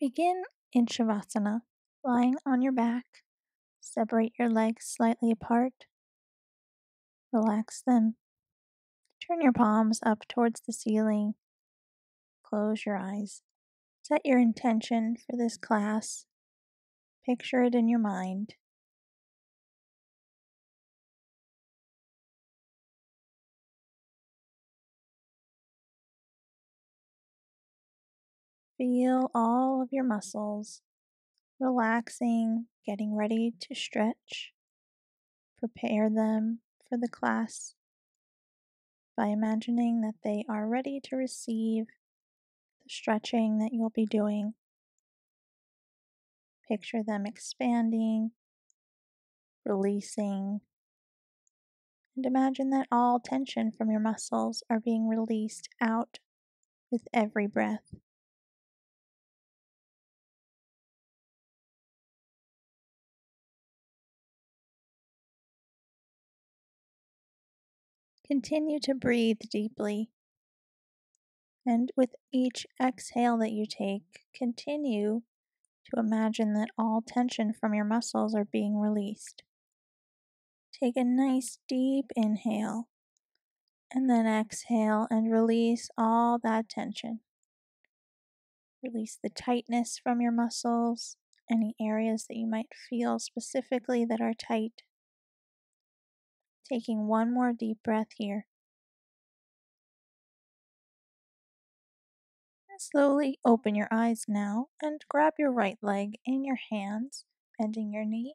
Begin in Shavasana, lying on your back. Separate your legs slightly apart. Relax them. Turn your palms up towards the ceiling. Close your eyes. Set your intention for this class. Picture it in your mind. Feel all of your muscles relaxing, getting ready to stretch. Prepare them for the class by imagining that they are ready to receive the stretching that you'll be doing. Picture them expanding, releasing, and imagine that all tension from your muscles are being released out with every breath. Continue to breathe deeply. And with each exhale that you take, continue to imagine that all tension from your muscles are being released. Take a nice deep inhale and then exhale and release all that tension. Release the tightness from your muscles, any areas that you might feel specifically that are tight. Taking one more deep breath here. Slowly open your eyes now and grab your right leg in your hands, bending your knee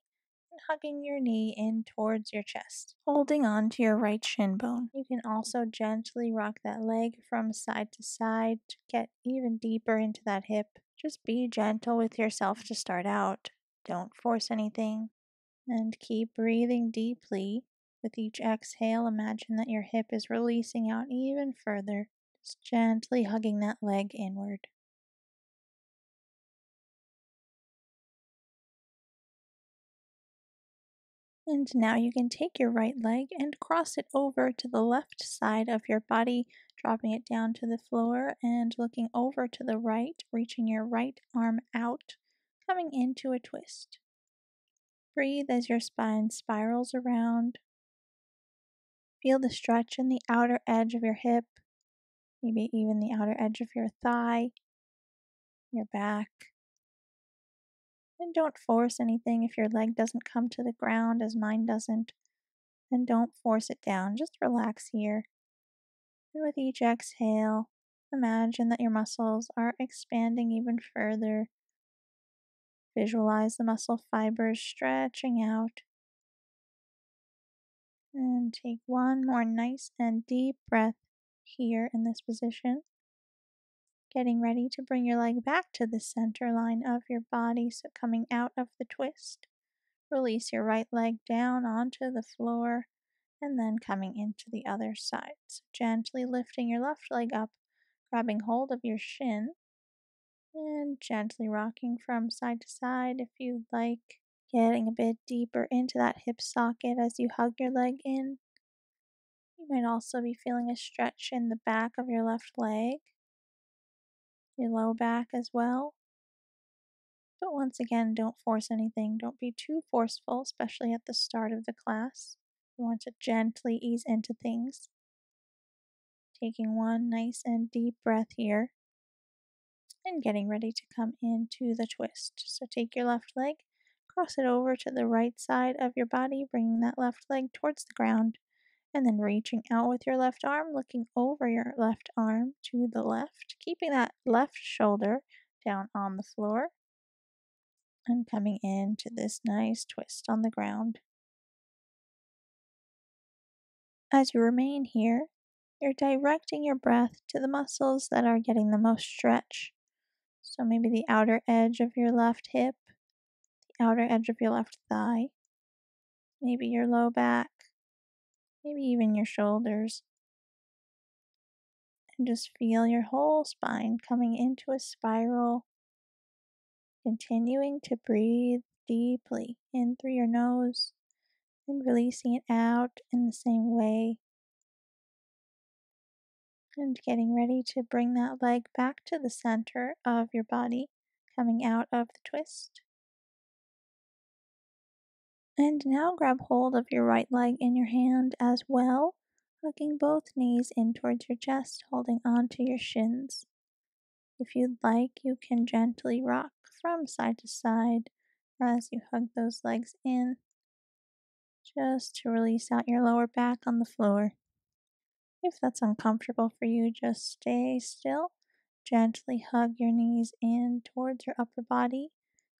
and hugging your knee in towards your chest, holding on to your right shin bone. You can also gently rock that leg from side to side to get even deeper into that hip. Just be gentle with yourself to start out. Don't force anything. And keep breathing deeply with each exhale, imagine that your hip is releasing out even further, just gently hugging that leg inward. And now you can take your right leg and cross it over to the left side of your body, dropping it down to the floor and looking over to the right, reaching your right arm out, coming into a twist. Breathe as your spine spirals around, Feel the stretch in the outer edge of your hip, maybe even the outer edge of your thigh, your back. And don't force anything if your leg doesn't come to the ground as mine doesn't. Then don't force it down, just relax here. And with each exhale, imagine that your muscles are expanding even further. Visualize the muscle fibers stretching out and take one more nice and deep breath here in this position. Getting ready to bring your leg back to the center line of your body, so coming out of the twist. Release your right leg down onto the floor and then coming into the other side. So gently lifting your left leg up, grabbing hold of your shin, and gently rocking from side to side if you'd like getting a bit deeper into that hip socket as you hug your leg in. You might also be feeling a stretch in the back of your left leg, your low back as well. But once again, don't force anything. Don't be too forceful, especially at the start of the class. You want to gently ease into things. Taking one nice and deep breath here and getting ready to come into the twist. So take your left leg Cross it over to the right side of your body, bringing that left leg towards the ground, and then reaching out with your left arm, looking over your left arm to the left, keeping that left shoulder down on the floor, and coming into this nice twist on the ground. As you remain here, you're directing your breath to the muscles that are getting the most stretch. So maybe the outer edge of your left hip, outer edge of your left thigh, maybe your low back, maybe even your shoulders. And just feel your whole spine coming into a spiral, continuing to breathe deeply in through your nose and releasing it out in the same way. And getting ready to bring that leg back to the center of your body, coming out of the twist. And now grab hold of your right leg in your hand as well, hooking both knees in towards your chest, holding onto your shins. If you'd like, you can gently rock from side to side as you hug those legs in, just to release out your lower back on the floor. If that's uncomfortable for you, just stay still. Gently hug your knees in towards your upper body.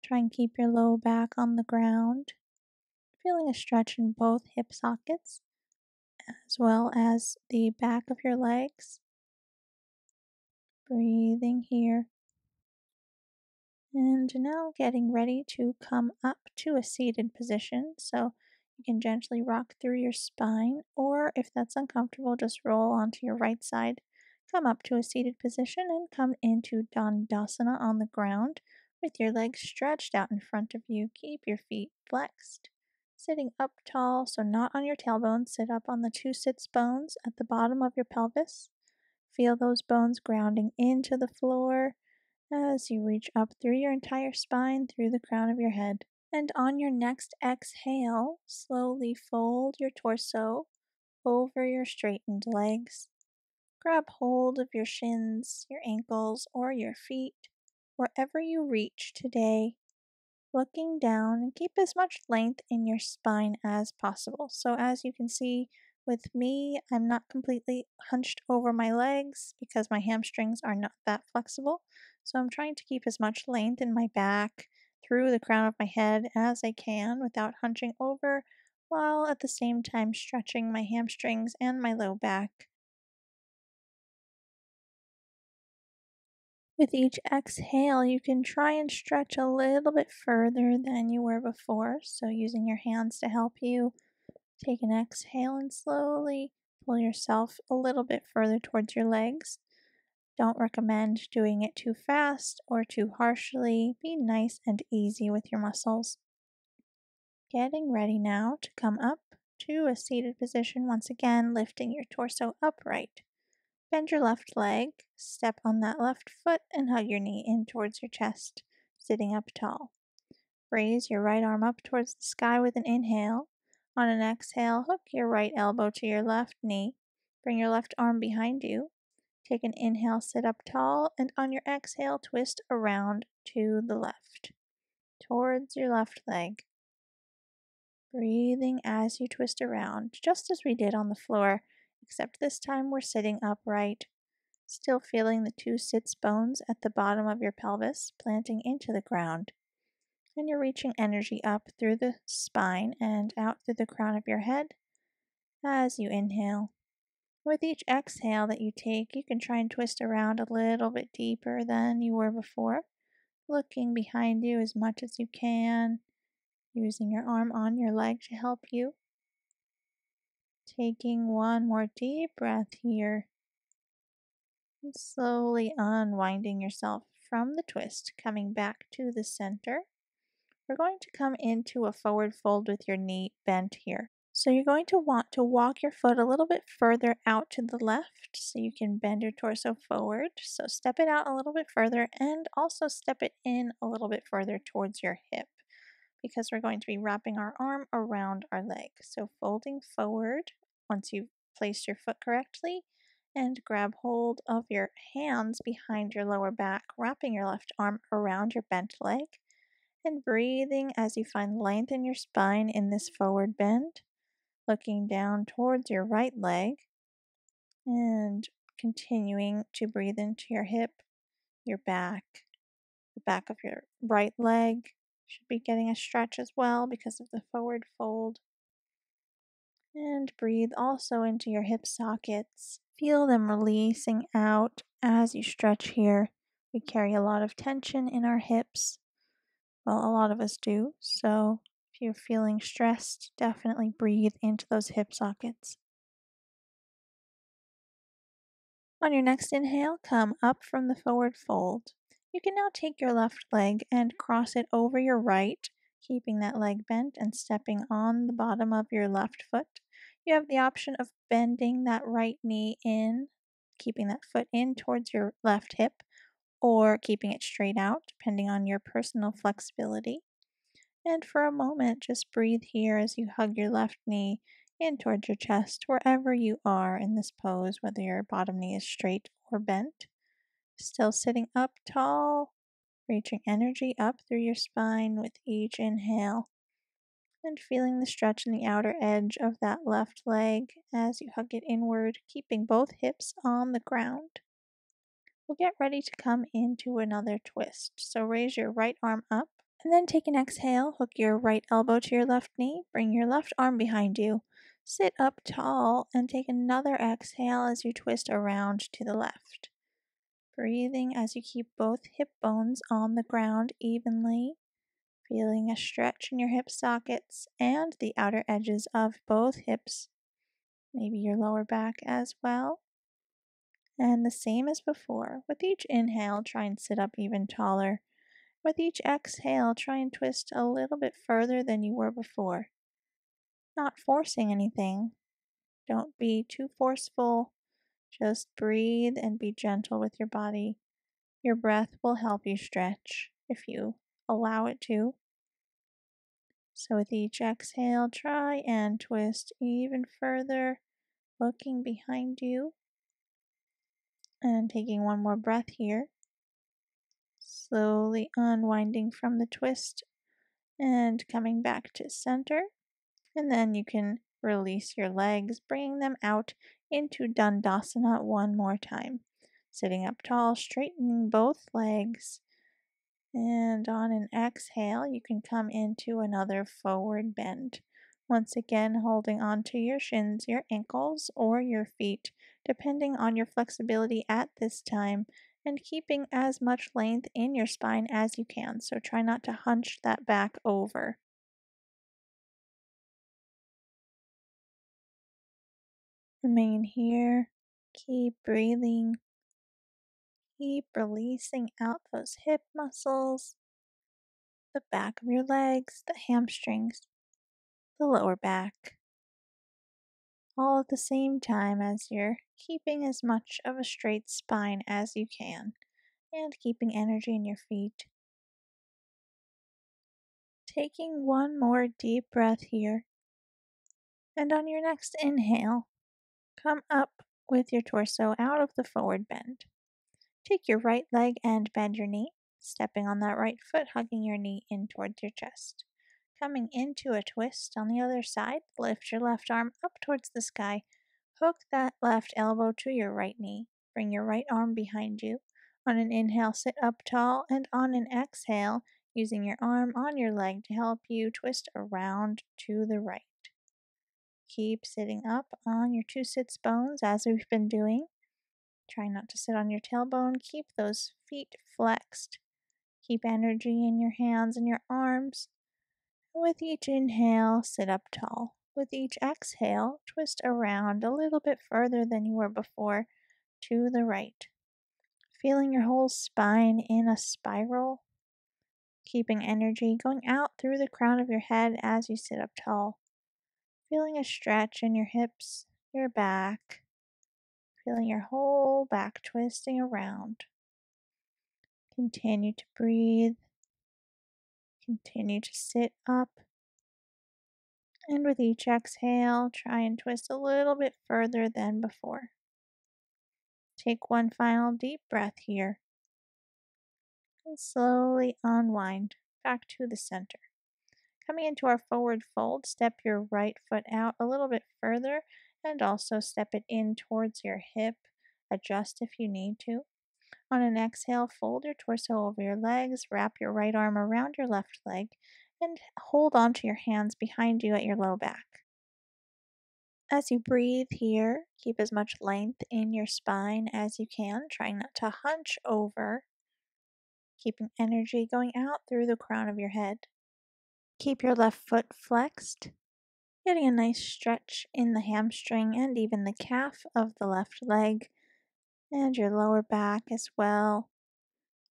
Try and keep your low back on the ground. Feeling a stretch in both hip sockets, as well as the back of your legs. Breathing here. And now getting ready to come up to a seated position. So you can gently rock through your spine, or if that's uncomfortable, just roll onto your right side. Come up to a seated position and come into Dandasana on the ground with your legs stretched out in front of you. Keep your feet flexed. Sitting up tall, so not on your tailbone, sit up on the two sits bones at the bottom of your pelvis. Feel those bones grounding into the floor as you reach up through your entire spine, through the crown of your head. And on your next exhale, slowly fold your torso over your straightened legs. Grab hold of your shins, your ankles, or your feet, wherever you reach today, looking down and keep as much length in your spine as possible. So, as you can see with me, I'm not completely hunched over my legs because my hamstrings are not that flexible. So, I'm trying to keep as much length in my back through the crown of my head as I can without hunching over, while at the same time stretching my hamstrings and my low back. With each exhale, you can try and stretch a little bit further than you were before. So, using your hands to help you, take an exhale and slowly pull yourself a little bit further towards your legs. Don't recommend doing it too fast or too harshly. Be nice and easy with your muscles. Getting ready now to come up to a seated position once again, lifting your torso upright. Bend your left leg, step on that left foot, and hug your knee in towards your chest, sitting up tall. Raise your right arm up towards the sky with an inhale. On an exhale, hook your right elbow to your left knee. Bring your left arm behind you. Take an inhale, sit up tall, and on your exhale, twist around to the left, towards your left leg. Breathing as you twist around, just as we did on the floor, except this time we're sitting upright, still feeling the two sits bones at the bottom of your pelvis planting into the ground. And you're reaching energy up through the spine and out through the crown of your head as you inhale. With each exhale that you take, you can try and twist around a little bit deeper than you were before, looking behind you as much as you can, using your arm on your leg to help you. Taking one more deep breath here, and slowly unwinding yourself from the twist, coming back to the center. We're going to come into a forward fold with your knee bent here. So you're going to want to walk your foot a little bit further out to the left so you can bend your torso forward. So step it out a little bit further and also step it in a little bit further towards your hip because we're going to be wrapping our arm around our leg. So folding forward once you've placed your foot correctly and grab hold of your hands behind your lower back, wrapping your left arm around your bent leg and breathing as you find length in your spine in this forward bend looking down towards your right leg and continuing to breathe into your hip, your back, the back of your right leg should be getting a stretch as well because of the forward fold. And breathe also into your hip sockets. Feel them releasing out as you stretch here. We carry a lot of tension in our hips. Well, a lot of us do. So if you're feeling stressed, definitely breathe into those hip sockets. On your next inhale, come up from the forward fold. You can now take your left leg and cross it over your right, keeping that leg bent and stepping on the bottom of your left foot. You have the option of bending that right knee in, keeping that foot in towards your left hip, or keeping it straight out, depending on your personal flexibility. And for a moment, just breathe here as you hug your left knee in towards your chest, wherever you are in this pose, whether your bottom knee is straight or bent. Still sitting up tall, reaching energy up through your spine with each inhale, and feeling the stretch in the outer edge of that left leg as you hug it inward, keeping both hips on the ground. We'll get ready to come into another twist. So raise your right arm up and then take an exhale. Hook your right elbow to your left knee. Bring your left arm behind you. Sit up tall and take another exhale as you twist around to the left. Breathing as you keep both hip bones on the ground evenly. Feeling a stretch in your hip sockets and the outer edges of both hips. Maybe your lower back as well. And the same as before, with each inhale, try and sit up even taller. With each exhale, try and twist a little bit further than you were before. Not forcing anything. Don't be too forceful. Just breathe and be gentle with your body. Your breath will help you stretch if you allow it to. So, with each exhale, try and twist even further, looking behind you. And taking one more breath here. Slowly unwinding from the twist and coming back to center. And then you can release your legs, bringing them out into Dandasana one more time. Sitting up tall, straightening both legs. And on an exhale, you can come into another forward bend. Once again, holding on to your shins, your ankles, or your feet, depending on your flexibility at this time, and keeping as much length in your spine as you can. So try not to hunch that back over. Remain here. Keep breathing. Keep releasing out those hip muscles, the back of your legs, the hamstrings, the lower back. All at the same time as you're keeping as much of a straight spine as you can and keeping energy in your feet. Taking one more deep breath here. And on your next inhale, come up with your torso out of the forward bend. Take your right leg and bend your knee, stepping on that right foot, hugging your knee in towards your chest. Coming into a twist on the other side, lift your left arm up towards the sky. Hook that left elbow to your right knee. Bring your right arm behind you. On an inhale, sit up tall, and on an exhale, using your arm on your leg to help you twist around to the right. Keep sitting up on your two sits bones as we've been doing. Try not to sit on your tailbone. Keep those feet flexed. Keep energy in your hands and your arms. With each inhale, sit up tall. With each exhale, twist around a little bit further than you were before to the right. Feeling your whole spine in a spiral. Keeping energy going out through the crown of your head as you sit up tall. Feeling a stretch in your hips, your back, feeling your whole back twisting around. Continue to breathe. Continue to sit up. And with each exhale, try and twist a little bit further than before. Take one final deep breath here. And slowly unwind back to the center. Coming into our forward fold, step your right foot out a little bit further and also step it in towards your hip. Adjust if you need to. On an exhale, fold your torso over your legs, wrap your right arm around your left leg, and hold onto your hands behind you at your low back. As you breathe here, keep as much length in your spine as you can, trying not to hunch over, keeping energy going out through the crown of your head. Keep your left foot flexed getting a nice stretch in the hamstring and even the calf of the left leg and your lower back as well.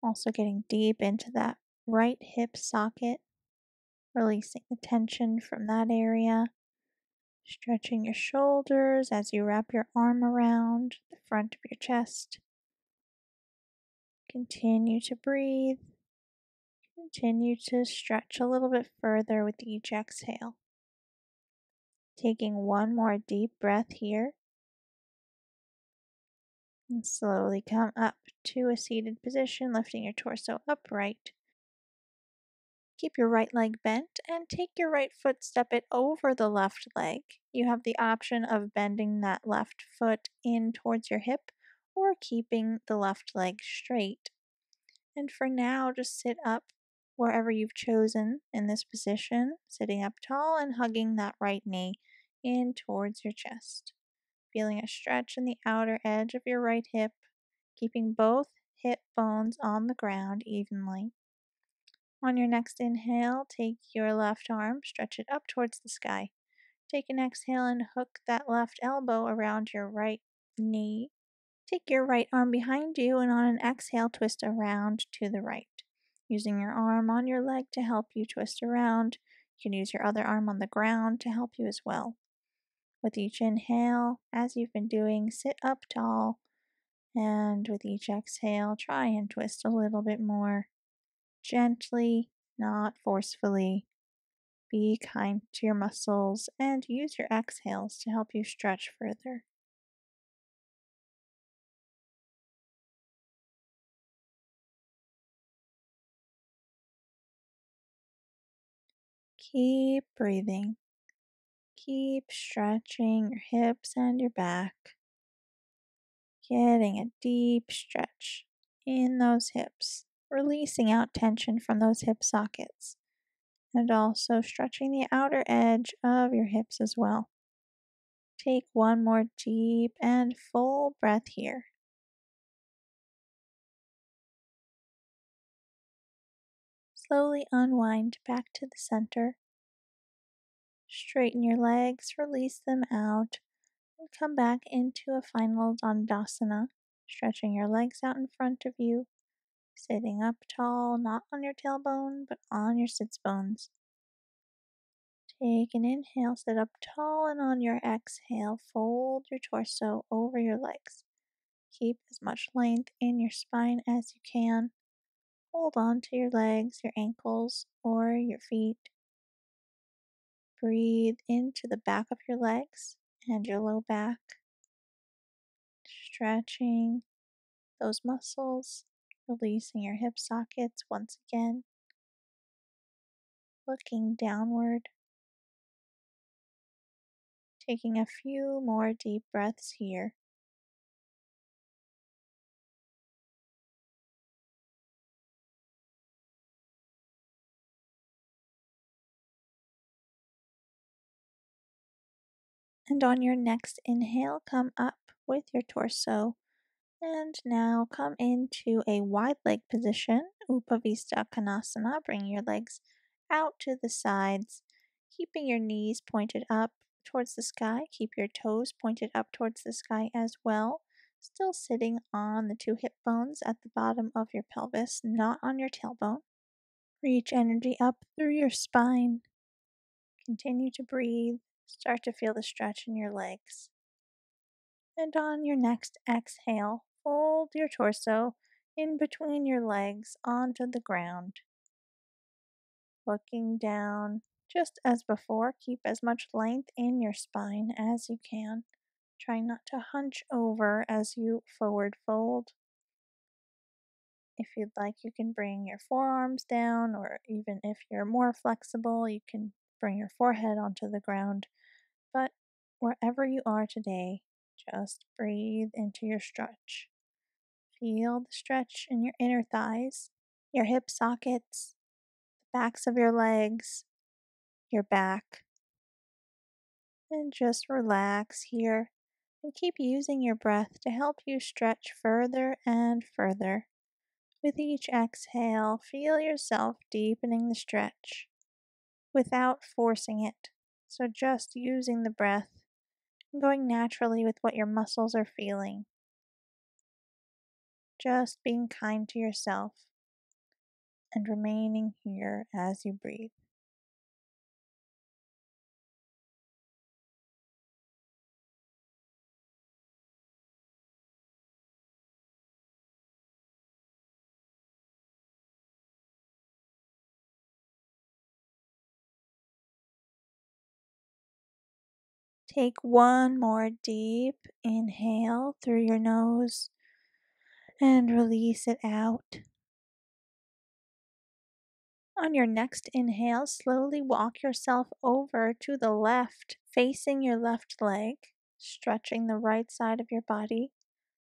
Also getting deep into that right hip socket, releasing the tension from that area. Stretching your shoulders as you wrap your arm around the front of your chest. Continue to breathe. Continue to stretch a little bit further with each exhale. Taking one more deep breath here. And slowly come up to a seated position, lifting your torso upright. Keep your right leg bent and take your right foot, step it over the left leg. You have the option of bending that left foot in towards your hip or keeping the left leg straight. And for now, just sit up wherever you've chosen in this position, sitting up tall and hugging that right knee in towards your chest. Feeling a stretch in the outer edge of your right hip, keeping both hip bones on the ground evenly. On your next inhale, take your left arm, stretch it up towards the sky. Take an exhale and hook that left elbow around your right knee. Take your right arm behind you and on an exhale, twist around to the right. Using your arm on your leg to help you twist around. You can use your other arm on the ground to help you as well. With each inhale, as you've been doing, sit up tall. And with each exhale, try and twist a little bit more. Gently, not forcefully. Be kind to your muscles and use your exhales to help you stretch further. Keep breathing. Keep stretching your hips and your back. Getting a deep stretch in those hips, releasing out tension from those hip sockets, and also stretching the outer edge of your hips as well. Take one more deep and full breath here. Slowly unwind back to the center. Straighten your legs, release them out, and come back into a final Dandasana, stretching your legs out in front of you, sitting up tall, not on your tailbone, but on your sits bones. Take an inhale, sit up tall, and on your exhale, fold your torso over your legs. Keep as much length in your spine as you can. Hold on to your legs, your ankles, or your feet. Breathe into the back of your legs and your low back, stretching those muscles, releasing your hip sockets once again, looking downward, taking a few more deep breaths here. And on your next inhale, come up with your torso. And now come into a wide leg position, Upavista Konasana. Bring your legs out to the sides, keeping your knees pointed up towards the sky. Keep your toes pointed up towards the sky as well. Still sitting on the two hip bones at the bottom of your pelvis, not on your tailbone. Reach energy up through your spine. Continue to breathe. Start to feel the stretch in your legs. And on your next exhale, fold your torso in between your legs onto the ground. Looking down, just as before, keep as much length in your spine as you can. Try not to hunch over as you forward fold. If you'd like, you can bring your forearms down, or even if you're more flexible, you can bring your forehead onto the ground. But wherever you are today, just breathe into your stretch. Feel the stretch in your inner thighs, your hip sockets, the backs of your legs, your back. And just relax here and keep using your breath to help you stretch further and further. With each exhale, feel yourself deepening the stretch without forcing it. So just using the breath and going naturally with what your muscles are feeling. Just being kind to yourself and remaining here as you breathe. Take one more deep inhale through your nose and release it out. On your next inhale, slowly walk yourself over to the left, facing your left leg, stretching the right side of your body.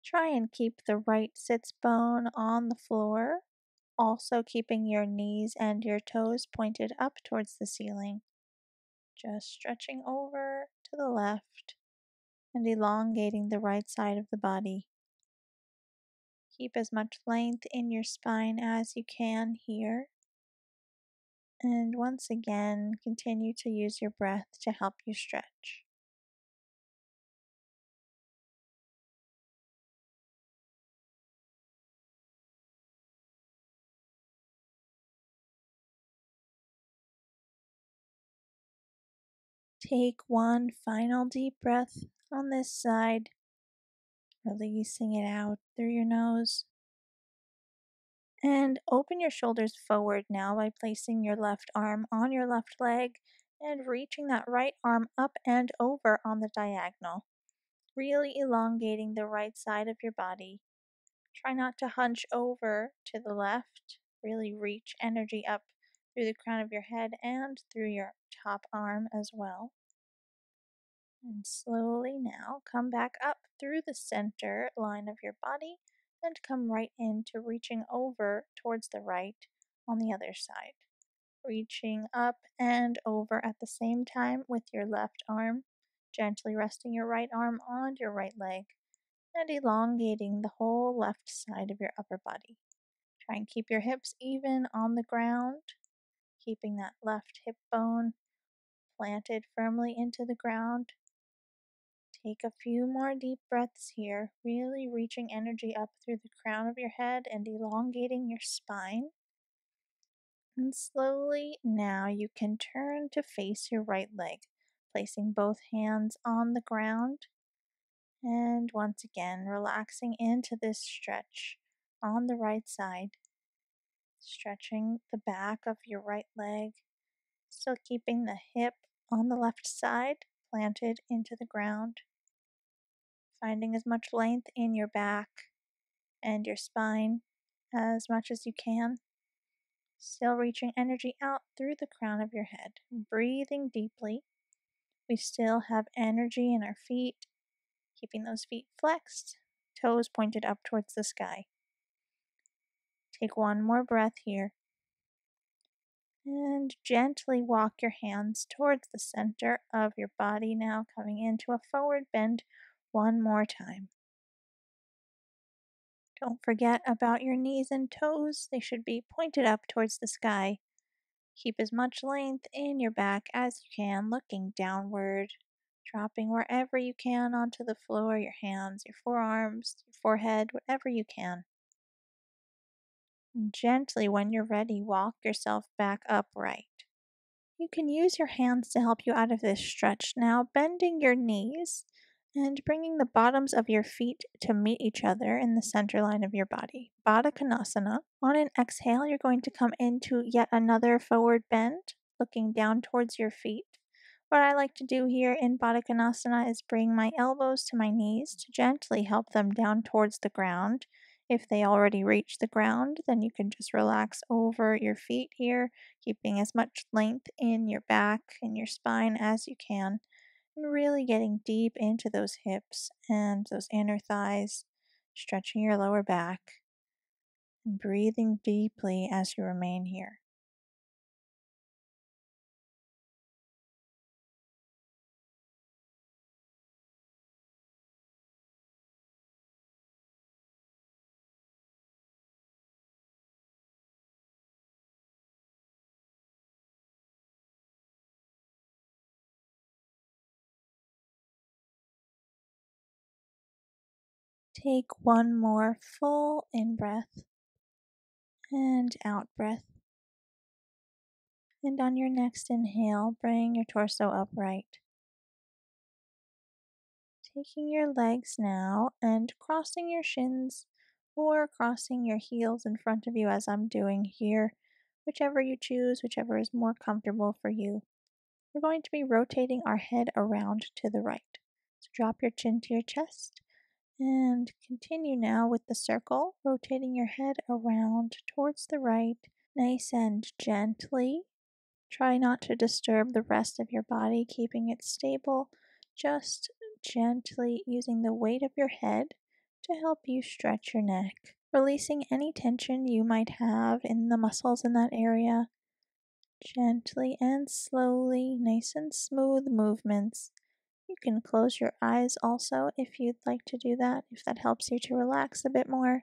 Try and keep the right sits bone on the floor, also keeping your knees and your toes pointed up towards the ceiling. Just stretching over to the left and elongating the right side of the body. Keep as much length in your spine as you can here. And once again, continue to use your breath to help you stretch. Take one final deep breath on this side, releasing it out through your nose. And open your shoulders forward now by placing your left arm on your left leg and reaching that right arm up and over on the diagonal, really elongating the right side of your body. Try not to hunch over to the left, really reach energy up through the crown of your head and through your top arm as well. And slowly now come back up through the center line of your body and come right into reaching over towards the right on the other side. Reaching up and over at the same time with your left arm, gently resting your right arm on your right leg and elongating the whole left side of your upper body. Try and keep your hips even on the ground, keeping that left hip bone planted firmly into the ground Take a few more deep breaths here, really reaching energy up through the crown of your head and elongating your spine. And slowly now you can turn to face your right leg, placing both hands on the ground. And once again, relaxing into this stretch on the right side, stretching the back of your right leg, still keeping the hip on the left side planted into the ground finding as much length in your back and your spine as much as you can. Still reaching energy out through the crown of your head, breathing deeply. We still have energy in our feet, keeping those feet flexed, toes pointed up towards the sky. Take one more breath here. And gently walk your hands towards the center of your body now, coming into a forward bend one more time. Don't forget about your knees and toes. They should be pointed up towards the sky. Keep as much length in your back as you can, looking downward, dropping wherever you can onto the floor, your hands, your forearms, your forehead, whatever you can. Gently, when you're ready, walk yourself back upright. You can use your hands to help you out of this stretch now, bending your knees and bringing the bottoms of your feet to meet each other in the center line of your body. Baddha Konasana. On an exhale, you're going to come into yet another forward bend, looking down towards your feet. What I like to do here in Baddha Konasana is bring my elbows to my knees to gently help them down towards the ground. If they already reach the ground, then you can just relax over your feet here, keeping as much length in your back and your spine as you can really getting deep into those hips and those inner thighs, stretching your lower back and breathing deeply as you remain here. Take one more full in breath and out breath. And on your next inhale, bring your torso upright. Taking your legs now and crossing your shins or crossing your heels in front of you as I'm doing here, whichever you choose, whichever is more comfortable for you. we're going to be rotating our head around to the right. So drop your chin to your chest and continue now with the circle, rotating your head around towards the right, nice and gently. Try not to disturb the rest of your body, keeping it stable, just gently using the weight of your head to help you stretch your neck, releasing any tension you might have in the muscles in that area. Gently and slowly, nice and smooth movements. You can close your eyes also if you'd like to do that, if that helps you to relax a bit more.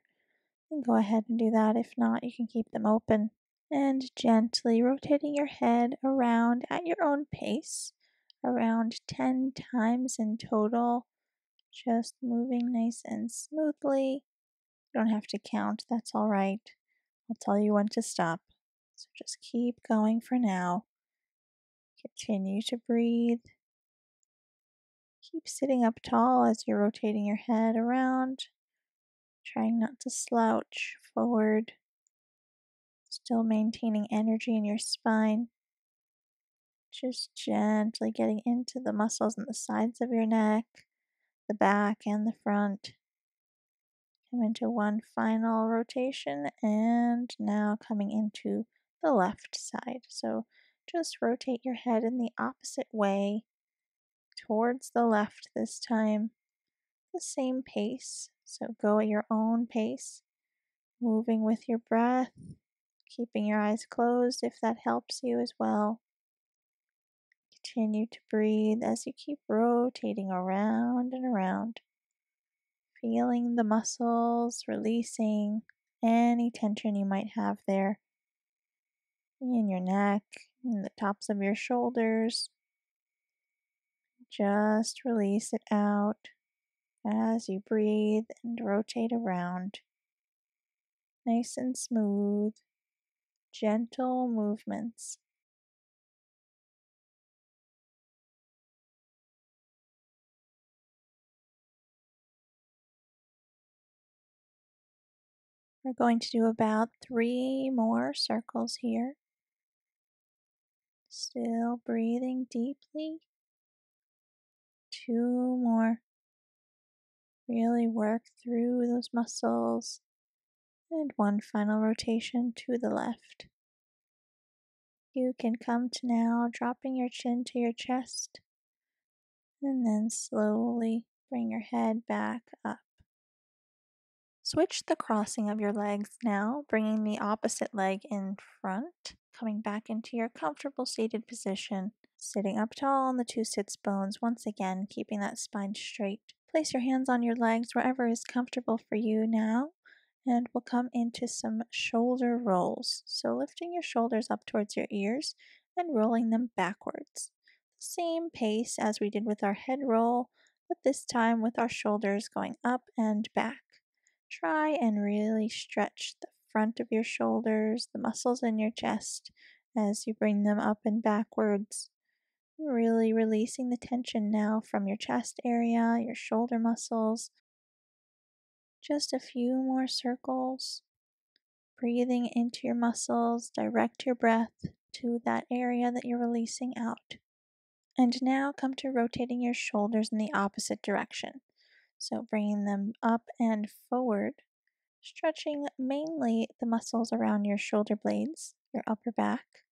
Then go ahead and do that. If not, you can keep them open. And gently rotating your head around at your own pace, around 10 times in total. Just moving nice and smoothly. You don't have to count, that's all right. I'll tell you when to stop. So just keep going for now. Continue to breathe. Keep sitting up tall as you're rotating your head around, trying not to slouch forward. Still maintaining energy in your spine. Just gently getting into the muscles on the sides of your neck, the back, and the front. Come into one final rotation and now coming into the left side. So just rotate your head in the opposite way towards the left this time. The same pace, so go at your own pace, moving with your breath, keeping your eyes closed if that helps you as well. Continue to breathe as you keep rotating around and around, feeling the muscles releasing any tension you might have there in your neck, in the tops of your shoulders. Just release it out as you breathe and rotate around. Nice and smooth, gentle movements. We're going to do about three more circles here. Still breathing deeply. Two more. Really work through those muscles. And one final rotation to the left. You can come to now dropping your chin to your chest and then slowly bring your head back up. Switch the crossing of your legs now, bringing the opposite leg in front, coming back into your comfortable seated position, sitting up tall on the two sits bones, once again keeping that spine straight. Place your hands on your legs wherever is comfortable for you now, and we'll come into some shoulder rolls. So lifting your shoulders up towards your ears and rolling them backwards. Same pace as we did with our head roll, but this time with our shoulders going up and back. Try and really stretch the front of your shoulders, the muscles in your chest as you bring them up and backwards. Really releasing the tension now from your chest area, your shoulder muscles. Just a few more circles. Breathing into your muscles, direct your breath to that area that you're releasing out. And now come to rotating your shoulders in the opposite direction. So bringing them up and forward, stretching mainly the muscles around your shoulder blades, your upper back.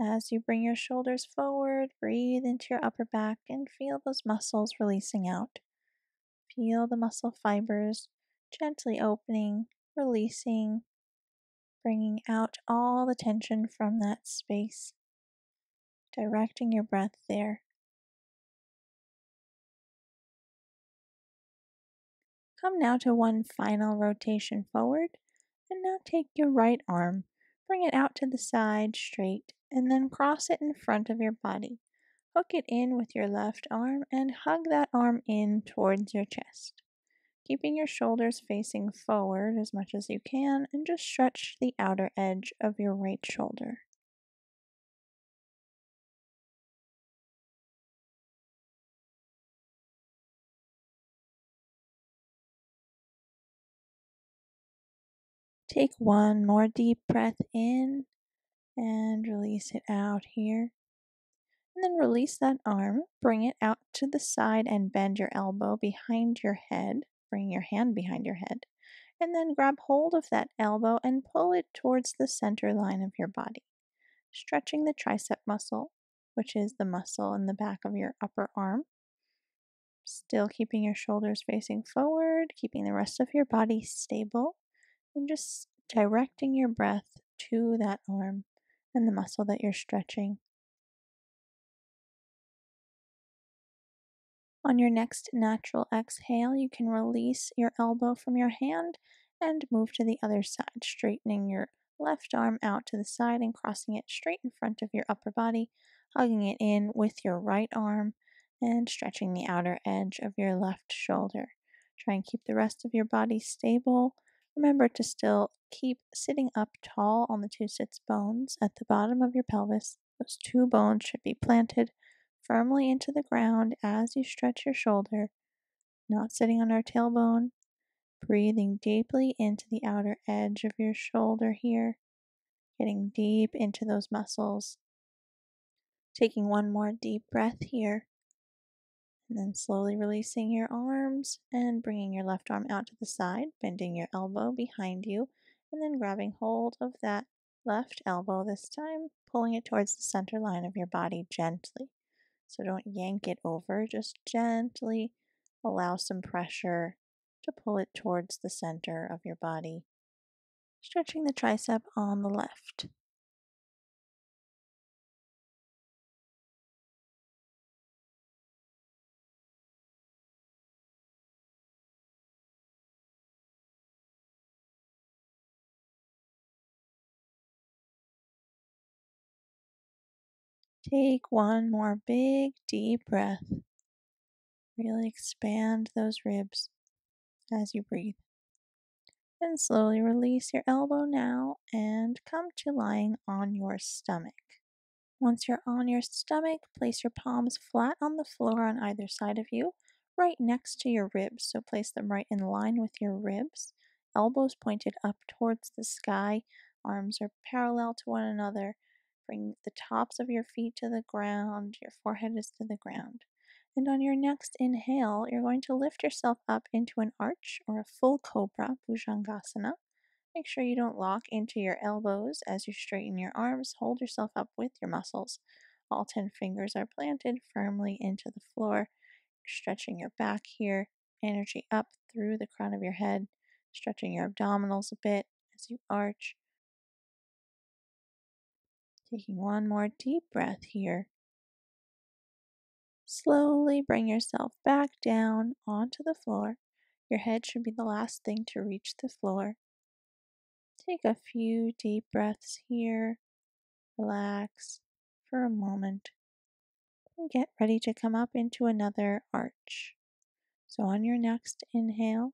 As you bring your shoulders forward, breathe into your upper back and feel those muscles releasing out. Feel the muscle fibers gently opening, releasing, bringing out all the tension from that space. Directing your breath there. Come now to one final rotation forward, and now take your right arm, bring it out to the side straight, and then cross it in front of your body. Hook it in with your left arm and hug that arm in towards your chest. Keeping your shoulders facing forward as much as you can, and just stretch the outer edge of your right shoulder. Take one more deep breath in and release it out here. And then release that arm, bring it out to the side and bend your elbow behind your head. Bring your hand behind your head. And then grab hold of that elbow and pull it towards the center line of your body, stretching the tricep muscle, which is the muscle in the back of your upper arm. Still keeping your shoulders facing forward, keeping the rest of your body stable, and just directing your breath to that arm and the muscle that you're stretching. On your next natural exhale, you can release your elbow from your hand and move to the other side, straightening your left arm out to the side and crossing it straight in front of your upper body, hugging it in with your right arm and stretching the outer edge of your left shoulder. Try and keep the rest of your body stable. Remember to still keep sitting up tall on the two sits bones at the bottom of your pelvis. Those two bones should be planted firmly into the ground as you stretch your shoulder, not sitting on our tailbone. Breathing deeply into the outer edge of your shoulder here, getting deep into those muscles. Taking one more deep breath here. And then slowly releasing your arms and bringing your left arm out to the side, bending your elbow behind you, and then grabbing hold of that left elbow this time, pulling it towards the center line of your body gently. So don't yank it over, just gently allow some pressure to pull it towards the center of your body. Stretching the tricep on the left. Take one more big, deep breath. Really expand those ribs as you breathe. Then slowly release your elbow now and come to lying on your stomach. Once you're on your stomach, place your palms flat on the floor on either side of you, right next to your ribs. So place them right in line with your ribs, elbows pointed up towards the sky, arms are parallel to one another, Bring the tops of your feet to the ground, your forehead is to the ground. And on your next inhale, you're going to lift yourself up into an arch or a full cobra, Bhujangasana. Make sure you don't lock into your elbows as you straighten your arms. Hold yourself up with your muscles. All 10 fingers are planted firmly into the floor. You're stretching your back here, energy up through the crown of your head, stretching your abdominals a bit as you arch. Taking one more deep breath here. Slowly bring yourself back down onto the floor. Your head should be the last thing to reach the floor. Take a few deep breaths here. Relax for a moment. And get ready to come up into another arch. So, on your next inhale,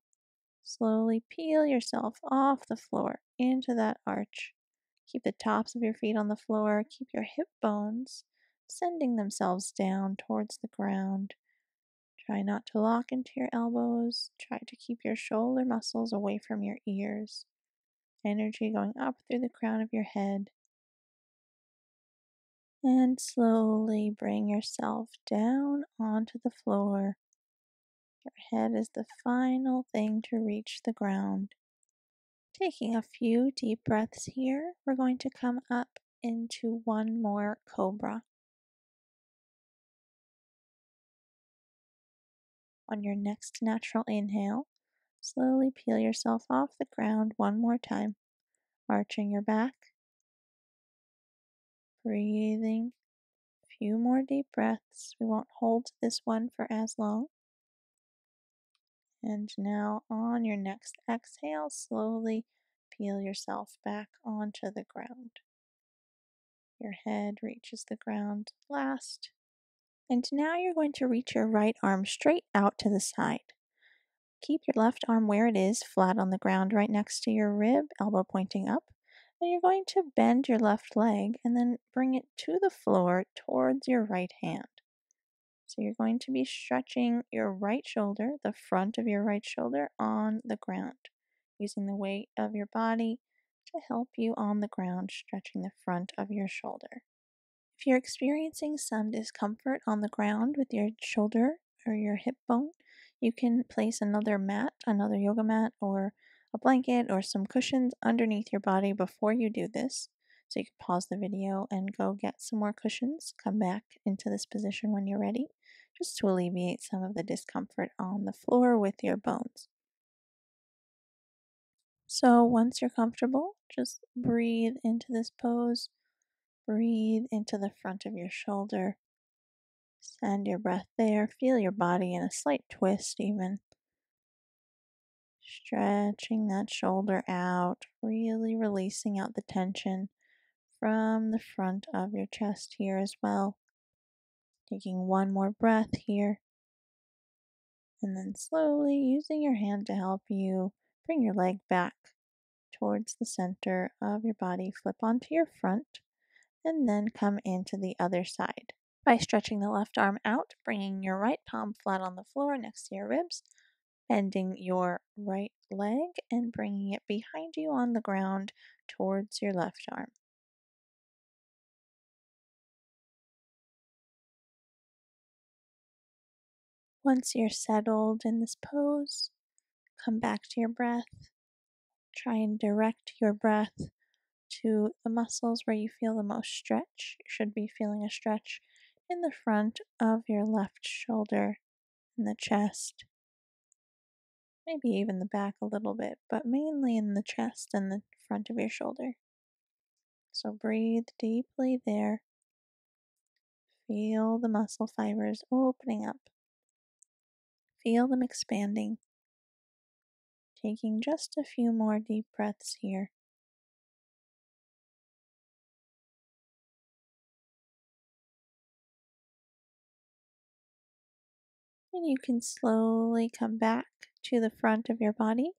slowly peel yourself off the floor into that arch. Keep the tops of your feet on the floor. Keep your hip bones sending themselves down towards the ground. Try not to lock into your elbows. Try to keep your shoulder muscles away from your ears. Energy going up through the crown of your head. And slowly bring yourself down onto the floor. Your head is the final thing to reach the ground. Taking a few deep breaths here, we're going to come up into one more cobra. On your next natural inhale, slowly peel yourself off the ground one more time, arching your back, breathing a few more deep breaths. We won't hold this one for as long. And now on your next exhale, slowly peel yourself back onto the ground. Your head reaches the ground last. And now you're going to reach your right arm straight out to the side. Keep your left arm where it is, flat on the ground right next to your rib, elbow pointing up. And you're going to bend your left leg and then bring it to the floor towards your right hand. You're going to be stretching your right shoulder, the front of your right shoulder, on the ground, using the weight of your body to help you on the ground, stretching the front of your shoulder. If you're experiencing some discomfort on the ground with your shoulder or your hip bone, you can place another mat, another yoga mat, or a blanket or some cushions underneath your body before you do this. So you can pause the video and go get some more cushions. Come back into this position when you're ready, just to alleviate some of the discomfort on the floor with your bones. So once you're comfortable, just breathe into this pose. Breathe into the front of your shoulder. Send your breath there. Feel your body in a slight twist, even. Stretching that shoulder out, really releasing out the tension from the front of your chest here as well. Taking one more breath here. And then slowly using your hand to help you bring your leg back towards the center of your body. Flip onto your front and then come into the other side. By stretching the left arm out, bringing your right palm flat on the floor next to your ribs, bending your right leg and bringing it behind you on the ground towards your left arm. Once you're settled in this pose, come back to your breath. Try and direct your breath to the muscles where you feel the most stretch. You should be feeling a stretch in the front of your left shoulder and the chest. Maybe even the back a little bit, but mainly in the chest and the front of your shoulder. So breathe deeply there. Feel the muscle fibers opening up. Feel them expanding. Taking just a few more deep breaths here. And you can slowly come back to the front of your body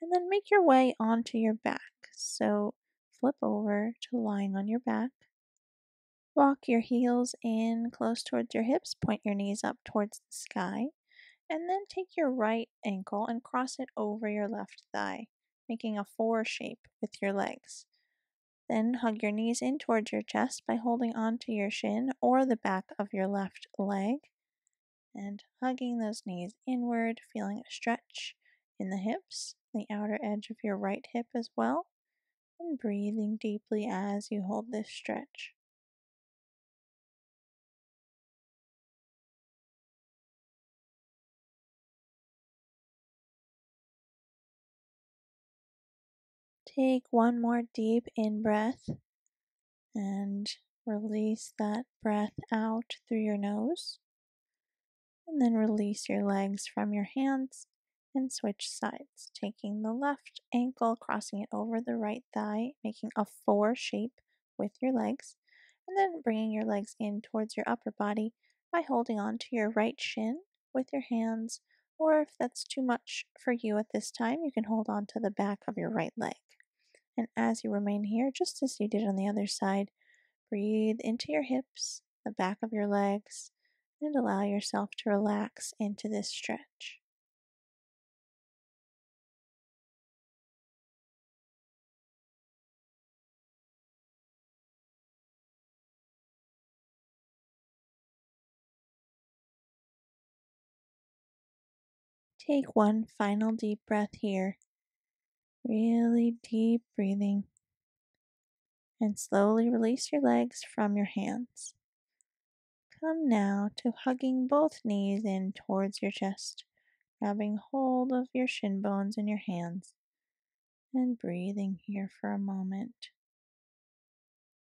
and then make your way onto your back. So flip over to lying on your back. Walk your heels in close towards your hips, point your knees up towards the sky, and then take your right ankle and cross it over your left thigh, making a four shape with your legs. Then hug your knees in towards your chest by holding onto your shin or the back of your left leg and hugging those knees inward, feeling a stretch in the hips, the outer edge of your right hip as well, and breathing deeply as you hold this stretch. Take one more deep in breath and release that breath out through your nose. And then release your legs from your hands and switch sides, taking the left ankle, crossing it over the right thigh, making a four shape with your legs, and then bringing your legs in towards your upper body by holding on to your right shin with your hands, or if that's too much for you at this time, you can hold on to the back of your right leg. And as you remain here, just as you did on the other side, breathe into your hips, the back of your legs, and allow yourself to relax into this stretch. Take one final deep breath here. Really deep breathing. And slowly release your legs from your hands. Come now to hugging both knees in towards your chest, grabbing hold of your shin bones in your hands, and breathing here for a moment.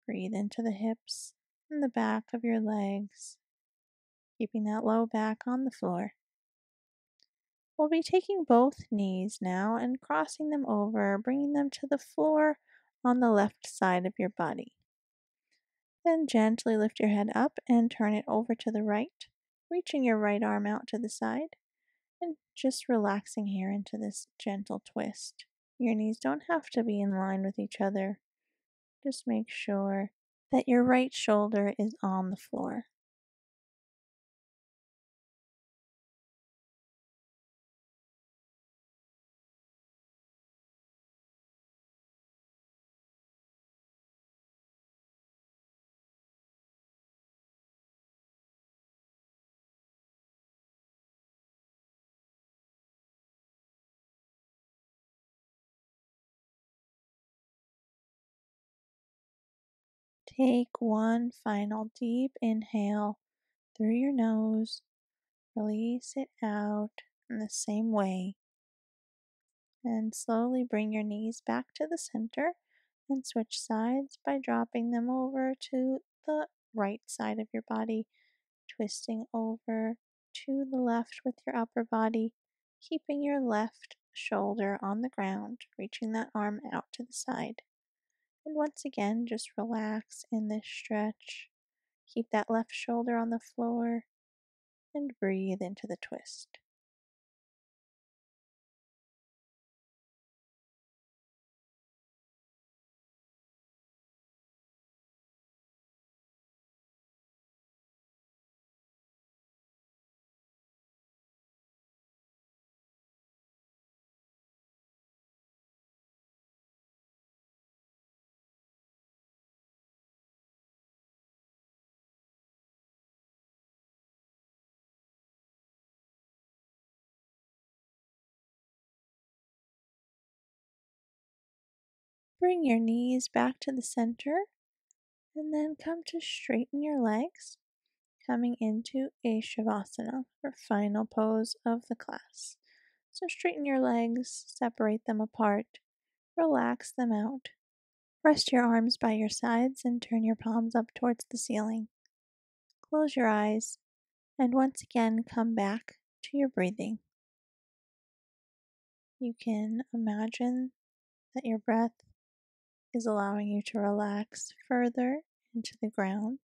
Breathe into the hips and the back of your legs, keeping that low back on the floor. We'll be taking both knees now and crossing them over, bringing them to the floor on the left side of your body. Then gently lift your head up and turn it over to the right, reaching your right arm out to the side and just relaxing here into this gentle twist. Your knees don't have to be in line with each other. Just make sure that your right shoulder is on the floor. Take one final deep inhale through your nose. Release it out in the same way. And slowly bring your knees back to the center and switch sides by dropping them over to the right side of your body, twisting over to the left with your upper body, keeping your left shoulder on the ground, reaching that arm out to the side. And once again, just relax in this stretch. Keep that left shoulder on the floor and breathe into the twist. Bring your knees back to the center and then come to straighten your legs, coming into a Shavasana, or final pose of the class. So straighten your legs, separate them apart, relax them out. Rest your arms by your sides and turn your palms up towards the ceiling. Close your eyes and once again come back to your breathing. You can imagine that your breath is allowing you to relax further into the ground.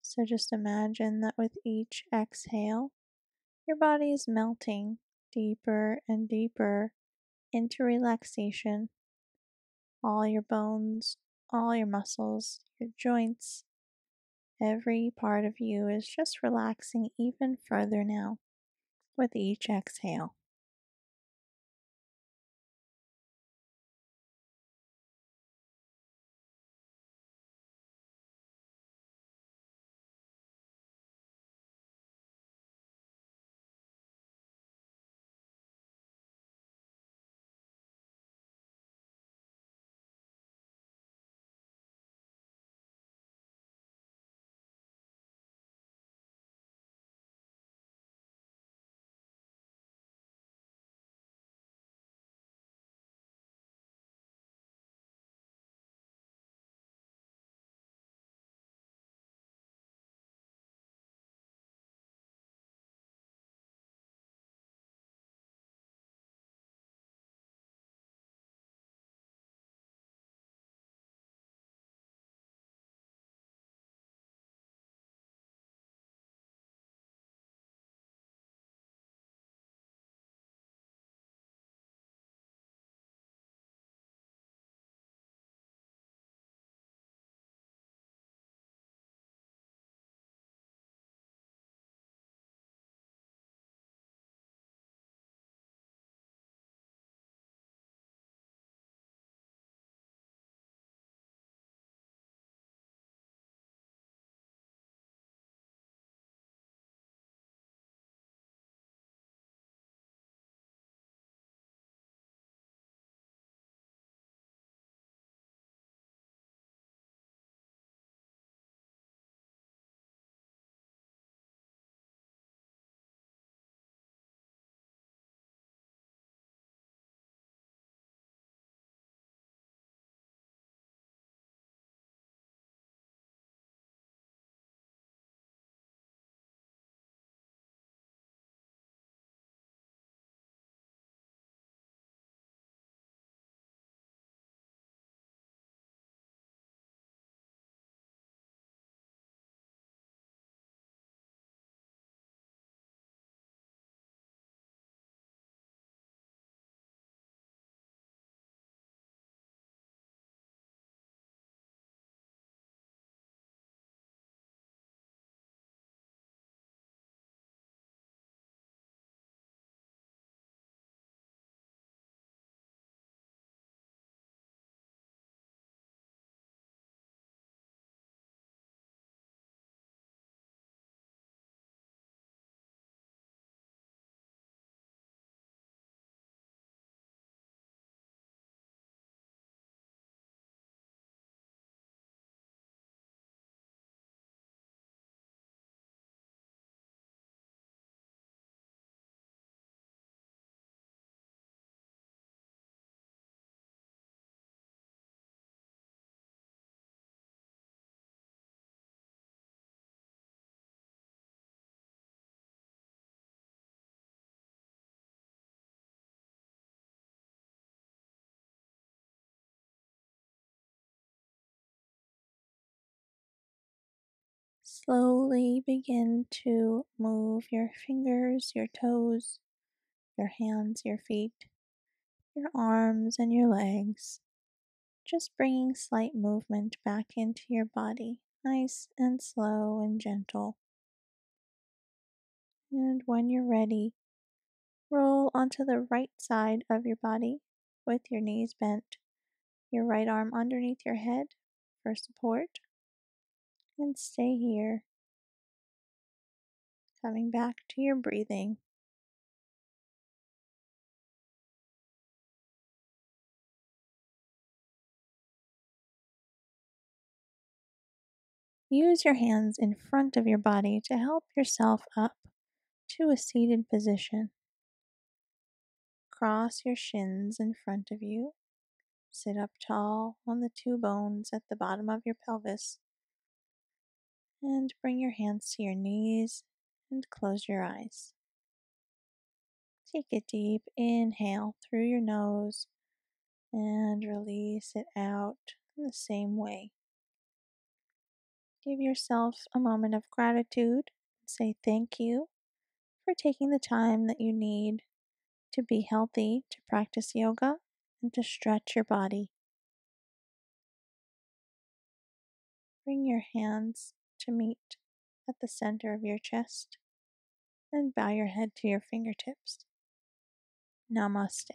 So just imagine that with each exhale, your body is melting deeper and deeper into relaxation. All your bones, all your muscles, your joints, every part of you is just relaxing even further now with each exhale. Slowly begin to move your fingers, your toes, your hands, your feet, your arms, and your legs. Just bringing slight movement back into your body, nice and slow and gentle. And when you're ready, roll onto the right side of your body with your knees bent, your right arm underneath your head for support, and stay here. Coming back to your breathing. Use your hands in front of your body to help yourself up to a seated position. Cross your shins in front of you. Sit up tall on the two bones at the bottom of your pelvis. And bring your hands to your knees and close your eyes. Take a deep inhale through your nose and release it out the same way. Give yourself a moment of gratitude. And say thank you for taking the time that you need to be healthy, to practice yoga, and to stretch your body. Bring your hands to meet at the center of your chest and bow your head to your fingertips. Namaste.